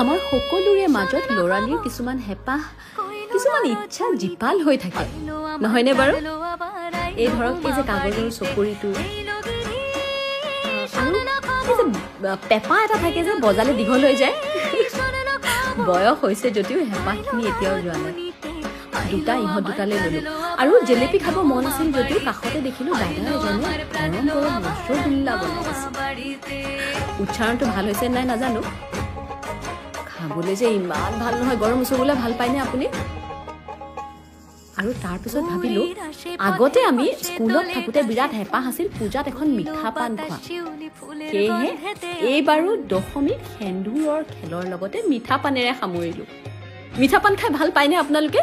আমাৰ সকলোৰে মাজত ল'ৰালিৰ কিছুমান হেঁপাহ কিছুমান ইচ্ছা জীপাল হৈ থাকে। নহয়নে বাৰু? এই ধৰক এই যে কাগজৰ চকৰিটো পেঁপা এটা থাকে যে বজালে দীঘল হৈ যায়। বয়স হৈছে যদিও হেঁপাহখিনি এতিয়াও যোৱা নাই। দুটা ইহঁত দুটালৈ ল'লোঁ। আৰু জেলেপি খাব মন আছিল যদিও কাষতে দেখিলোঁ দাদা এজনে গৰম গৰম ৰসগোল্লা বনাই উচ্চাৰণটো ভাল হৈছে নাই নাজানো। খাবলৈ যে ইমান ভাল নহয় গৰম ৰসগোল্লা ভাল পায়নে আপুনি? আৰু তাৰপিছত ভাবিলোঁ আগতে আমি স্কুলত থাকোঁতে বিৰাট হেঁপাহ আছিল পূজাত এখন মিঠা পাণ খোৱা। সেয়েহে এইবাৰো দশমীক সেন্দুৰৰ খেলৰ লগতে মিঠা পানেৰে সামৰিলোঁ। মিঠা পাণ খাই ভাল পায়নে আপোনালোকে?